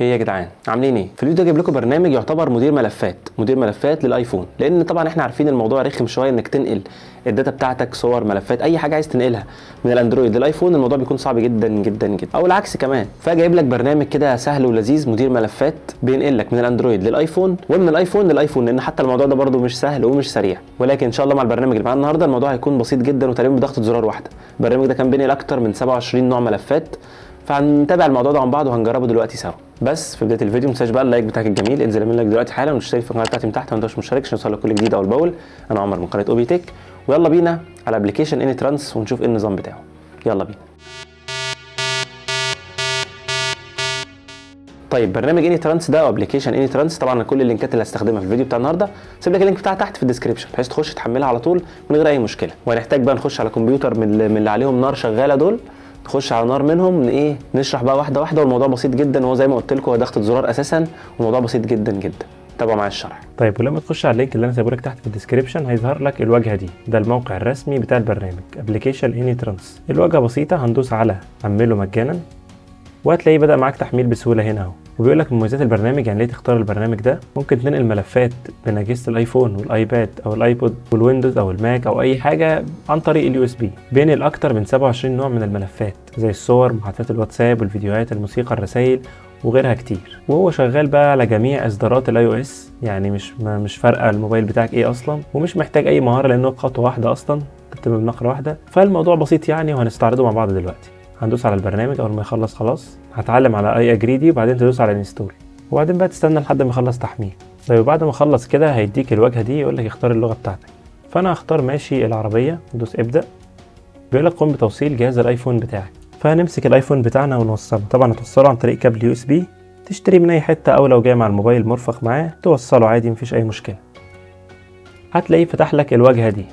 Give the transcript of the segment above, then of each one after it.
إيه يا جدعان؟ عاملين إيه؟ في الفيديو ده جايب لكم برنامج يعتبر مدير ملفات مدير ملفات للايفون. لأن طبعا إحنا عارفين الموضوع رخم شوية انك تنقل ال data بتاعتك صور ملفات اي حاجة عايز تنقلها من الاندرويد للايفون الموضوع بيكون صعب جدا جدا جدا. أو العكس كمان فجايب لك برنامج كده سهل ولذيذ مدير ملفات بينقل لك من الاندرويد للايفون ومن الايفون للايفون لأن حتى الموضوع ده برده مش سهل ومش سريع. ولكن إن شاء الله مع البرنامج اللي معانا النهارده الموضوع هيكون بسيط جدا وتقريبا بضغطه زرار واحدة. البرنامج ده كان بينقل أكتر من 27 نوع ملفات فهنتابع الموضوع ده مع بعض وهنجربه دلوقتي سوا. بس في بداية الفيديو ما تنساش بقى ال like بتاعك الجميل انزل اعمل like دلوقتي حالا واشترك في القناة بتاعتي من تحت وما تنساش مشترك عشان يوصلك كل جديد أول بأول. أنا عمر من قناة اوبي تك ويلا بينا على application AnyTrans ونشوف إيه النظام بتاعه. يلا بينا. طيب برنامج AnyTrans ده أو application AnyTrans طبعا كل اللينكات اللي هستخدمها في الفيديو بتاع النهارده سيب لك ال link بتاعها تحت في ال description بحيث تخش تحملها على طول من غير أي مشكلة. وهنحتاج بقى نخش على كمبيوتر من اللي عليهم نار شغالة دول. نخش على نار منهم إيه نشرح بقى واحدة واحدة والموضوع بسيط جدا. وهو زي ما قلت لكم هو ضغطه زرار أساسا والموضوع بسيط جدا جدا. تابعوا معايا الشرح. طيب ولما تخش على ال link اللي أنا سايبه لك تحت في ال description هيظهر لك الواجهه دي. ده الموقع الرسمي بتاع البرنامج application AnyTrans الواجهه بسيطة هندوس على حمله مجانا وهتلاقيه بدأ معاك تحميل بسهولة هنا أهو. وبيقول لك مميزات البرنامج يعني ليه تختار البرنامج ده؟ ممكن تنقل ملفات بين أجهزة الآيفون والآيباد أو الآيبود والويندوز أو الماك أو أي حاجة عن طريق ال USB. بينقل أكتر من 27 نوع من الملفات زي الصور محادثات الواتساب والفيديوهات الموسيقى الرسائل وغيرها كتير. وهو شغال بقى على جميع إصدارات ال iOS يعني مش مش فارقة الموبايل بتاعك إيه أصلا ومش محتاج أي مهارة لأنه خطوة واحدة أصلا تتم بنقره واحدة. فالموضوع بسيط يعني وهنستعرضه مع بعض دلوقتي. هندوس على البرنامج أول ما يخلص خلاص. هتعلم على I agree دي وبعدين تدوس على install وبعدين بقى تستنى لحد ما يخلص تحميل. طيب بعد ما اخلص كده هيديك الواجهة دي يقول لك اختار اللغة بتاعتك. فأنا هختار ماشي العربية ندوس ابدأ. بيقول لك قم بتوصيل جهاز الآيفون بتاعك. فهنمسك الآيفون بتاعنا ونوصله. طبعا هتوصله عن طريق كابل USB. تشتري من أي حتة أو لو جاي مع الموبايل مرفق معاه توصله عادي مفيش أي مشكلة. هتلاقيه فتح لك الواجهة دي.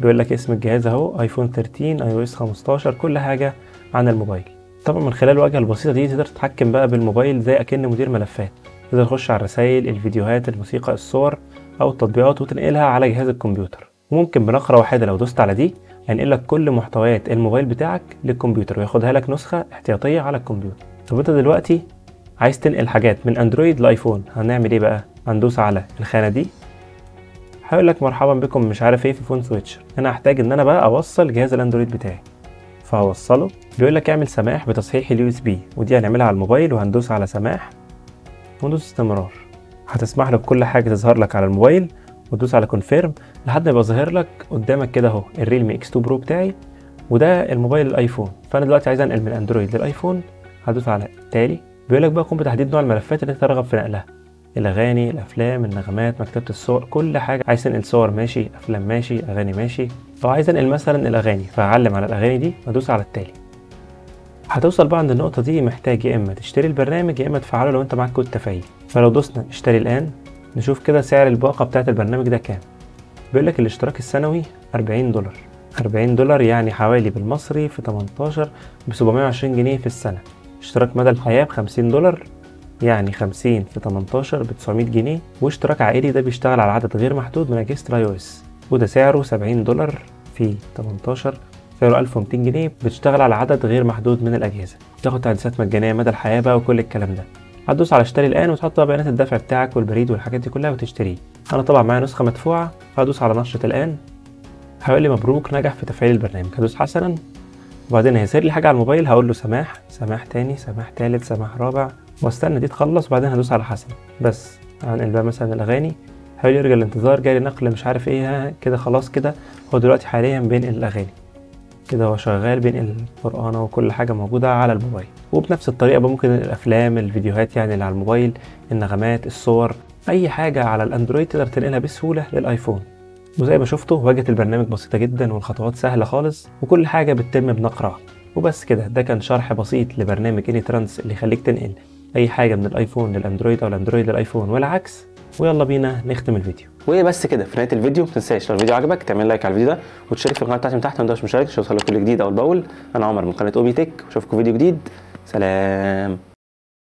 بيقول لك اسم الجهاز أهو آيفون 13 iOS 15 كل حاجة عن الموبايل. طبعا من خلال الواجهة البسيطة دي تقدر تتحكم بقى بالموبايل زي أكن مدير ملفات. تقدر تخش على الرسائل الفيديوهات الموسيقى الصور أو التطبيقات وتنقلها على جهاز الكمبيوتر. وممكن بنقره واحدة لو دوست على دي هينقل لك كل محتويات الموبايل بتاعك للكمبيوتر وياخدها لك نسخة احتياطية على الكمبيوتر. طب أنت دلوقتي عايز تنقل حاجات من أندرويد لآيفون هنعمل إيه بقى؟ هندوس على الخانة دي. هيقول لك مرحبا بكم مش عارف إيه في Phone Switcher أنا هحتاج إن أنا بقى أوصل جهاز الأندرويد بتاعي. فهوصله. بيقول لك اعمل سماح بتصحيح ال USB ودي هنعملها على الموبايل وهندوس على سماح وندوس استمرار. هتسمح لك كل حاجة تظهر لك على الموبايل. وتدوس على confirm لحد ما يبقى ظاهر لك قدامك كده اهو ال Realme X2 Pro بتاعي. وده الموبايل الايفون فأنا دلوقتي عايز أنقل من اندرويد للآيفون. هدوس على تالي. بيقول لك بقى قم بتحديد نوع الملفات اللي أنت ترغب في نقلها. الأغاني الأفلام النغمات مكتبة الصور كل حاجة. عايز تنقل صور ماشي. أفلام ماشي. أغاني ماشي. لو عايز أنقل مثلا الأغاني فهعلم على الأغاني دي وأدوس على التالي. هتوصل بقى عند النقطة دي محتاج يا إما تشتري البرنامج يا إما تفعله لو أنت معاك كود تفعيل فلو دوسنا اشتري الآن. نشوف كده سعر الباقة بتاعة البرنامج ده كام. بيقول لك الاشتراك السنوي 40 دولار. 40 دولار يعني حوالي بالمصري في 18 ب 720 جنيه في السنة. اشتراك مدى الحياة ب 50 دولار. يعني 50 في 18 ب 900 جنيه واشتراك عائلي ده بيشتغل على عدد غير محدود من أجهزة ال iOS وده سعره 70 دولار في 18 سعره 1200 جنيه بتشتغل على عدد غير محدود من الأجهزة. تاخد تحديثات مجانية مدى الحياة بقى وكل الكلام ده. هتدوس على اشتري الآن وتحط بقى بيانات الدفع بتاعك والبريد والحاجات دي كلها وتشتريه أنا طبعا معايا نسخة مدفوعة هدوس على نشرة الآن. هيقول لي مبروك نجح في تفعيل البرنامج. هدوس حسنا. وبعدين هيظهر لي حاجة على الموبايل هقول له سماح سماح تاني سماح تالت سماح رابع. واستنى دي تخلص وبعدين هدوس على حسن. بس هنقل بقى مثلا الأغاني هيقول يرجع الانتظار جاري نقل مش عارف إيه كده خلاص كده. هو دلوقتي حاليا بينقل الأغاني. كده هو شغال بينقل القرآن وكل حاجة موجودة على الموبايل. وبنفس الطريقة بقى ممكن الأفلام الفيديوهات يعني اللي على الموبايل النغمات الصور أي حاجة على الأندرويد تقدر تنقلها بسهولة للآيفون. وزي ما شفتوا واجهة البرنامج بسيطة جدا والخطوات سهلة خالص وكل حاجة بتتم بنقرة وبس كده ده كان شرح بسيط لبرنامج AnyTrans اللي يخليك تنقل. أي حاجة من الآيفون للأندرويد أو الأندرويد للآيفون والعكس. ويلا بينا نختم الفيديو. وبس كده في نهاية الفيديو ما تنساش لو الفيديو عجبك تعمل لايك على الفيديو ده وتشترك في القناة بتاعتي من تحت. ما تنساش مشاركة عشان يوصلك كل جديد اول باول أنا عمر من قناة اوبي تك اشوفكم فيديو جديد. سلام.